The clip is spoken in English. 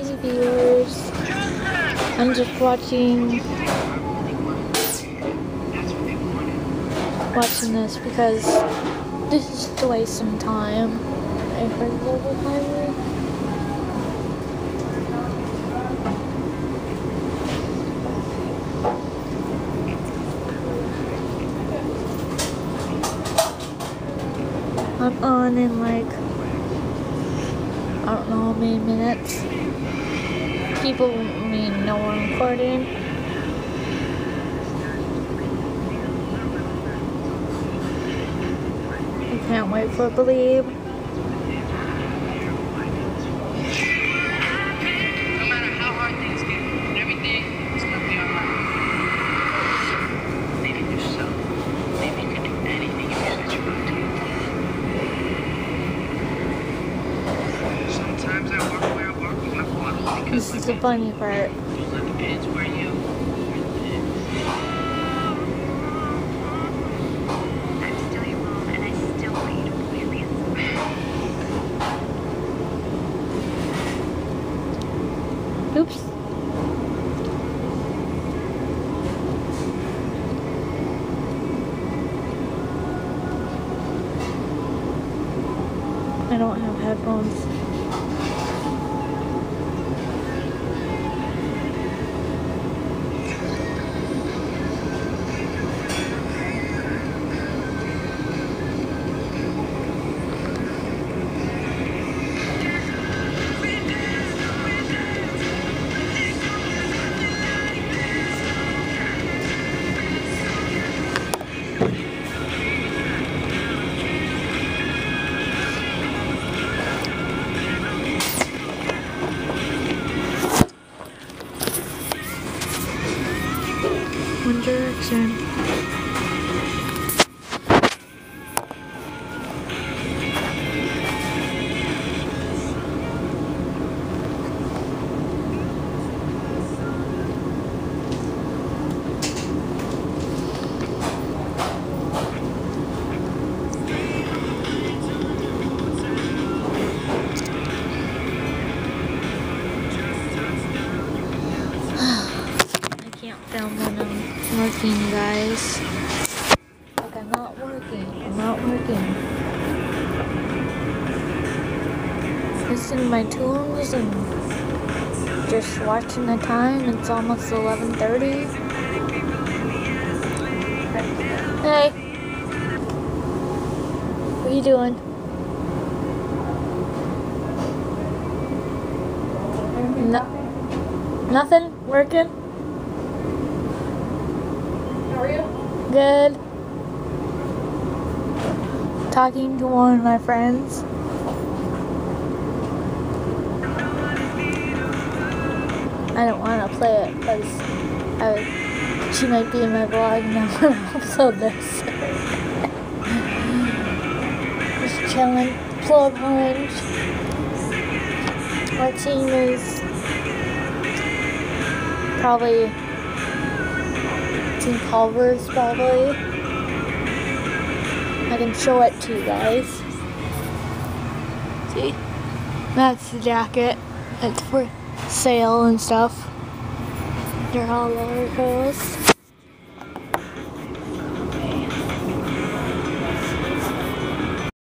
crazy viewers. I'm just watching watching this because this is to waste some time. I heard Global Highway. I'm on in like I don't know how many minutes. People may know I'm recording. I can't wait for Believe. To is the funny part. Oops. I don't have headphones. One Direction. Can't film when I'm working, guys. Like, I'm not working. I'm not working. Listening my tunes and just watching the time. It's almost 11.30. Hey. What are you doing? No, nothing? Working? Are you? Good. Talking to one of my friends. I don't want to play it because I, she might be in my vlog and I want to upload this. Just chilling. Plug orange. Our team is probably Team Culver's probably. I can show it to you guys. See? That's the jacket. It's for sale and stuff. They're all lower cost.